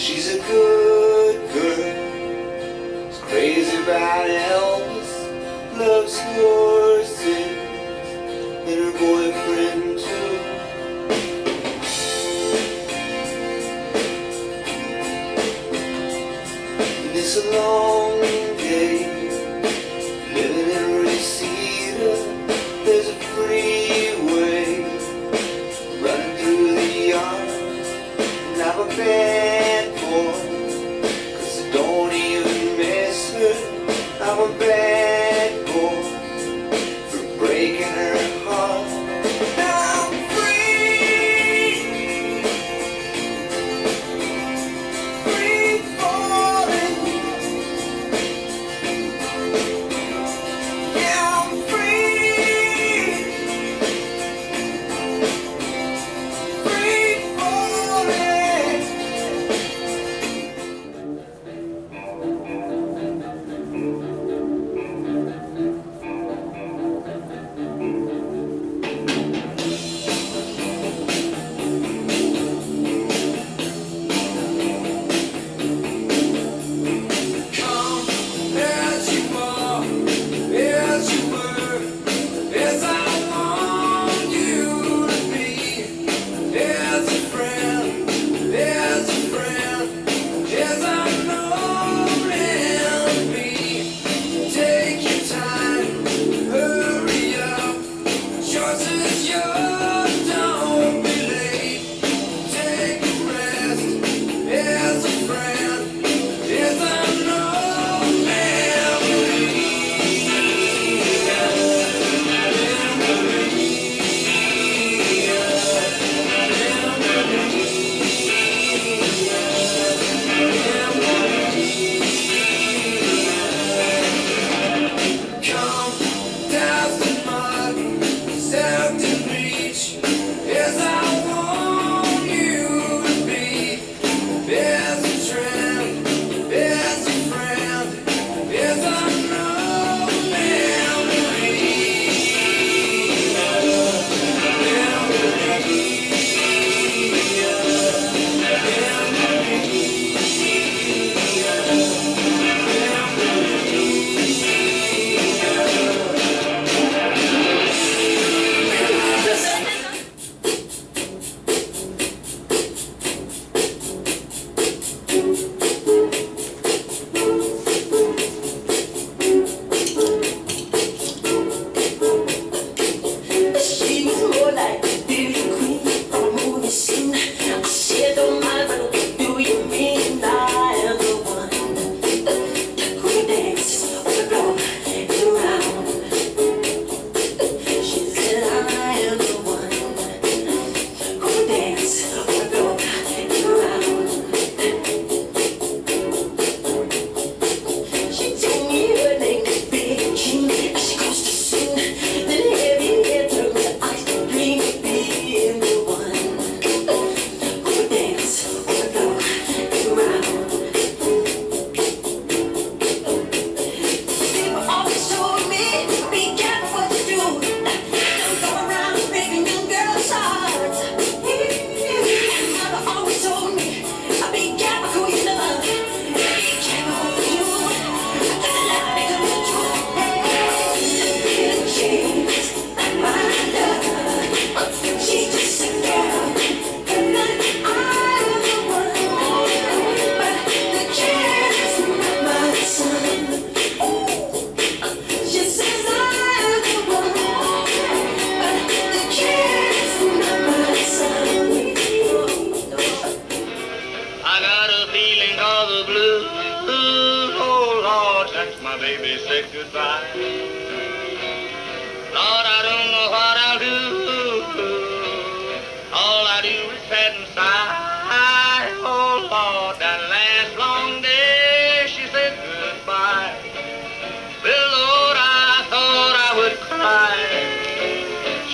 She's a good girl. It's crazy about Elvis. Loves her.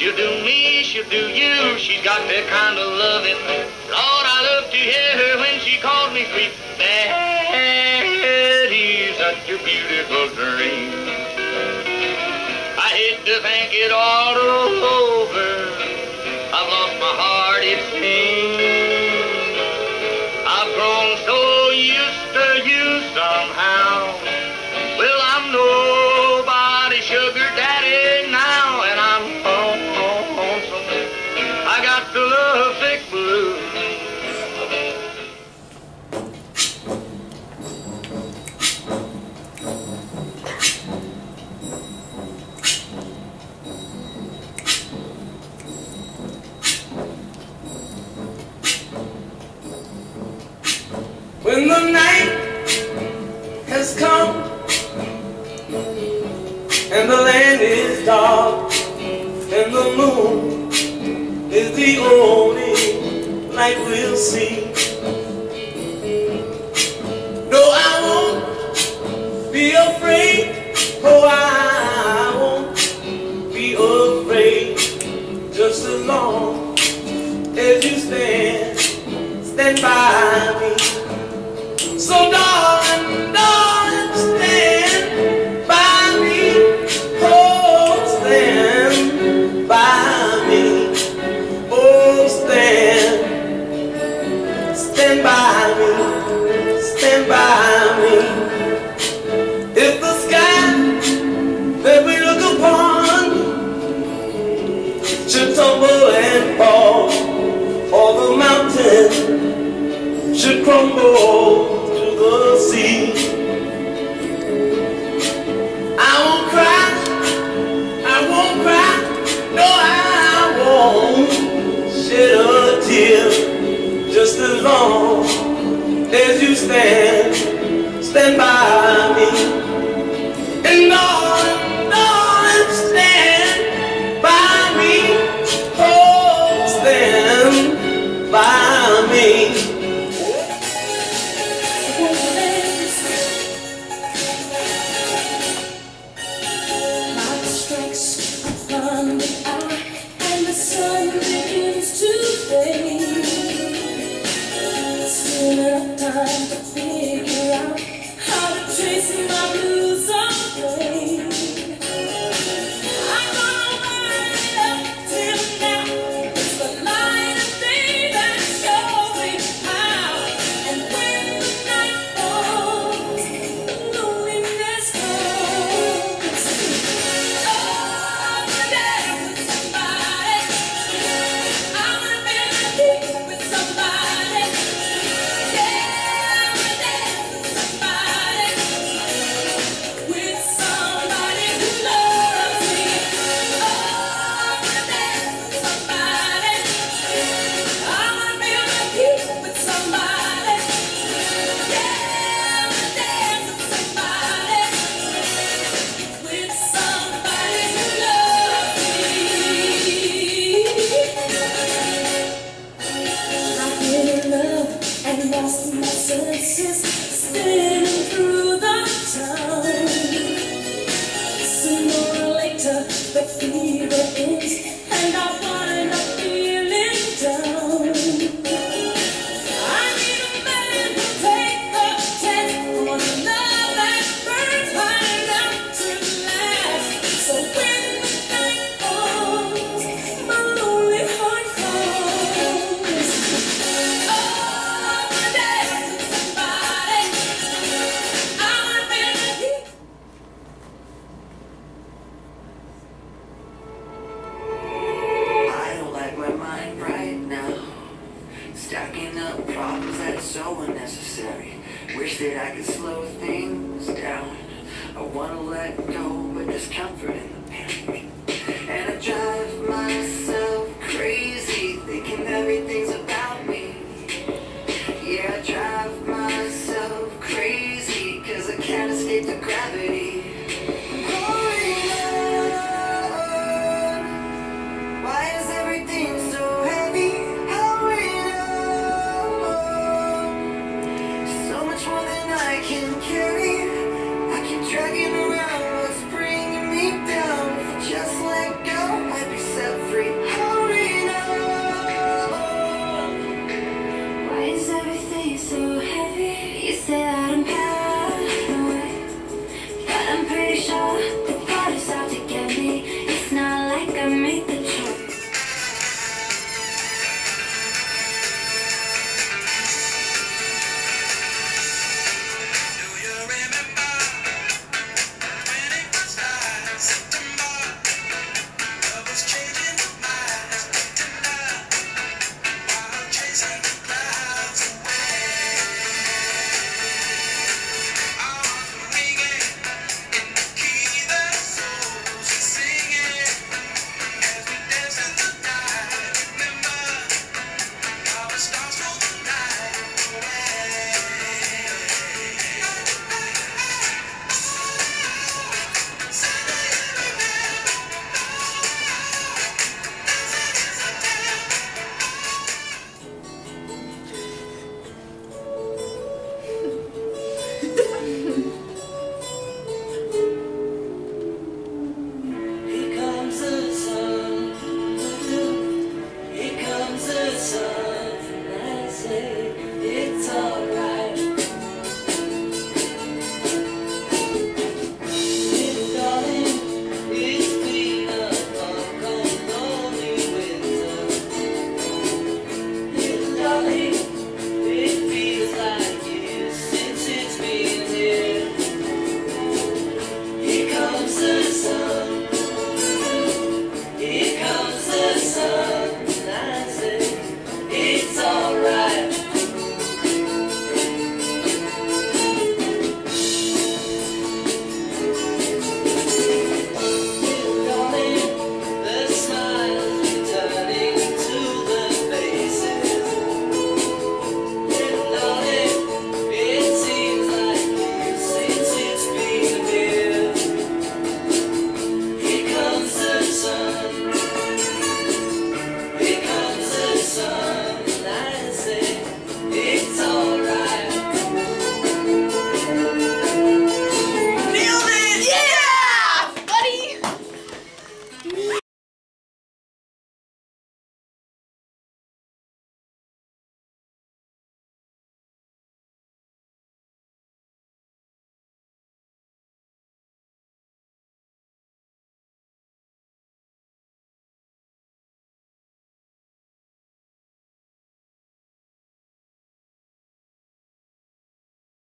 She'll do me, she'll do you. She's got that kind of loving. Lord, I love to hear her when she calls me sweet. Betty, such a beautiful dream. I hate to think it all over. is the only light we'll see. No, I won't be afraid. Oh, I won't be afraid. Just as long as you stand, stand by me. So, darling. crumble to the sea. I won't cry, I won't cry, no I won't shed a tear. Just as long as you stand, stand by me. And all